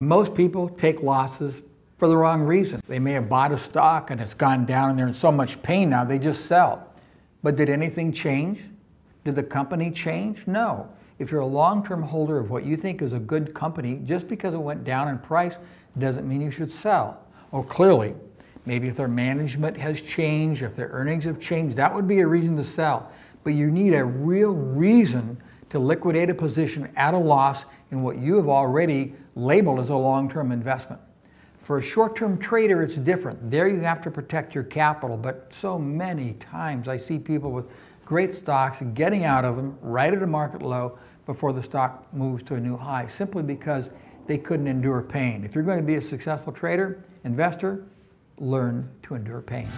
Most people take losses for the wrong reason. They may have bought a stock and it's gone down and they're in so much pain now they just sell. But did anything change? Did the company change? No. If you're a long-term holder of what you think is a good company, just because it went down in price doesn't mean you should sell. Oh, clearly, maybe if their management has changed, if their earnings have changed, that would be a reason to sell. But you need a real reason to liquidate a position at a loss in what you have already labeled as a long-term investment. For a short-term trader, it's different. There you have to protect your capital, but so many times I see people with great stocks getting out of them right at a market low before the stock moves to a new high, simply because they couldn't endure pain. If you're going to be a successful trader, investor, learn to endure pain.